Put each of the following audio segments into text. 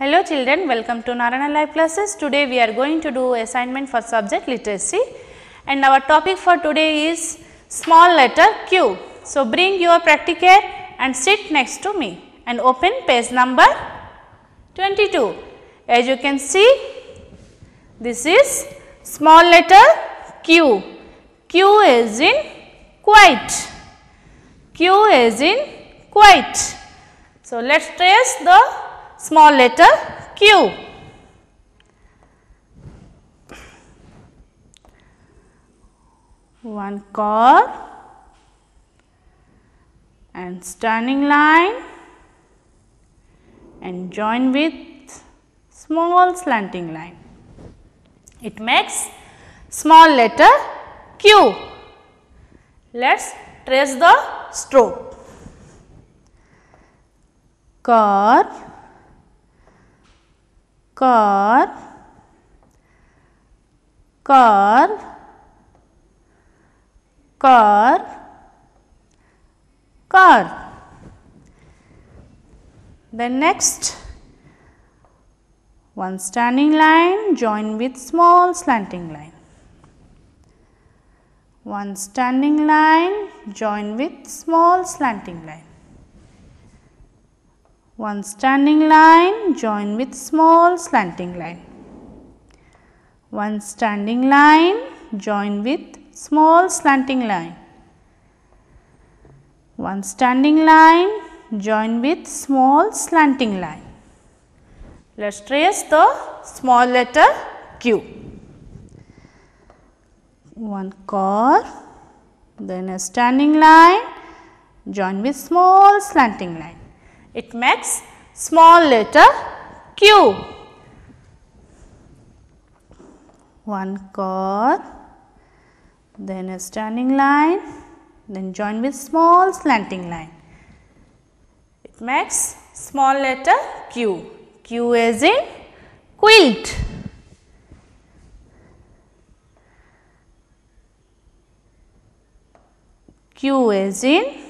Hello children, welcome to Narayana Live classes. Today we are going to do assignment for subject literacy and our topic for today is small letter q. So, bring your practicare and sit next to me and open page number 22. As you can see, this is small letter q. q is in quite. q is in quite. So, let us trace the small letter q. One car and standing line and join with small slanting line. It makes small letter q. Let us trace the stroke. Car, car, car, car, car. Then next one standing line join with small slanting line. One standing line join with small slanting line. One standing line join with small slanting line. One standing line join with small slanting line. One standing line join with small slanting line. Let us trace the small letter q. One car, then a standing line join with small slanting line. It makes small letter q. One car, then a standing line, then join with small slanting line. It makes small letter q. q is in quilt. q is in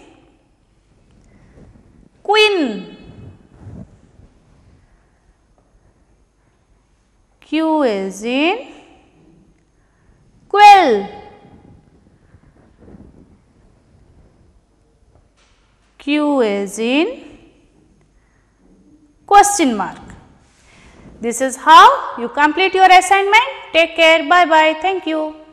queen. q is in quill. q is in question mark. This is how you complete your assignment. Take care. Bye bye. Thank you.